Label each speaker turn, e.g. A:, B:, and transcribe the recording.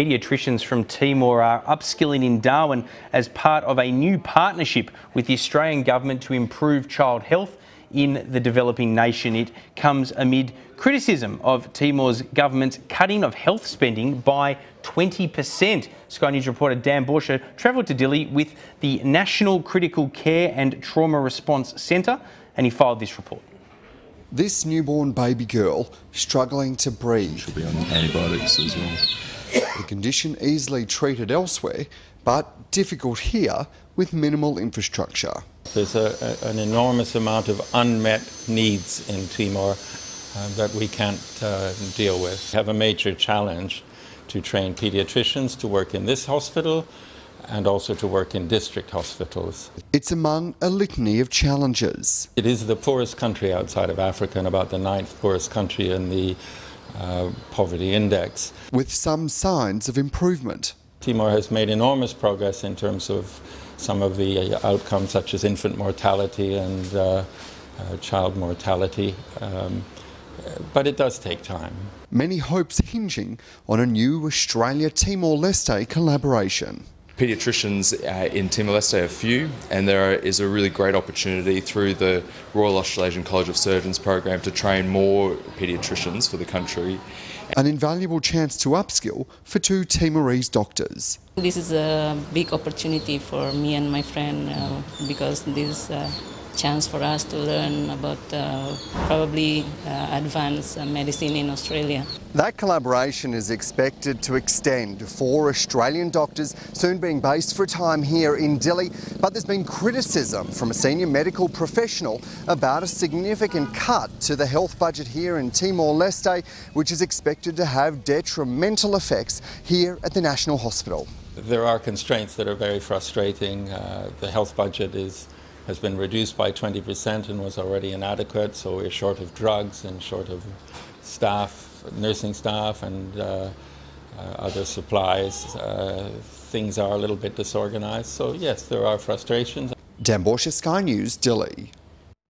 A: Paediatricians from Timor are upskilling in Darwin as part of a new partnership with the Australian Government to improve child health in the developing nation. It comes amid criticism of Timor's government's cutting of health spending by 20%. Sky News reporter Dan Bourchier travelled to Dili with the National Critical Care and Trauma Response Centre and he filed this report.
B: This newborn baby girl struggling to breathe.
C: She'll be on antibiotics as well.
B: The condition easily treated elsewhere, but difficult here with minimal infrastructure.
D: There's a, a, an enormous amount of unmet needs in Timor uh, that we can't uh, deal with. We have a major challenge to train paediatricians to work in this hospital and also to work in district hospitals.
B: It's among a litany of challenges.
D: It is the poorest country outside of Africa and about the ninth poorest country in the uh, poverty index.
B: With some signs of improvement.
D: Timor has made enormous progress in terms of some of the outcomes, such as infant mortality and uh, uh, child mortality. Um, but it does take time.
B: Many hopes hinging on a new Australia Timor Leste collaboration.
C: Paediatricians uh, in Timor Leste are few, and there is a really great opportunity through the Royal Australasian College of Surgeons program to train more paediatricians for the country.
B: An invaluable chance to upskill for two Timorese doctors.
E: This is a big opportunity for me and my friend uh, because this uh, chance for us to learn about uh, probably uh, advanced uh, medicine in Australia.
B: That collaboration is expected to extend for Australian doctors soon being based for a time here in Dili, but there's been criticism from a senior medical professional about a significant cut to the health budget here in Timor-Leste, which is expected to have detrimental effects here at the National Hospital.
D: There are constraints that are very frustrating. Uh, the health budget is has been reduced by 20% and was already inadequate, so we're short of drugs and short of staff, nursing staff and uh, uh, other supplies. Uh, things are a little bit disorganized, so yes, there are frustrations.
B: Dan Bourchier, Sky News, Dili.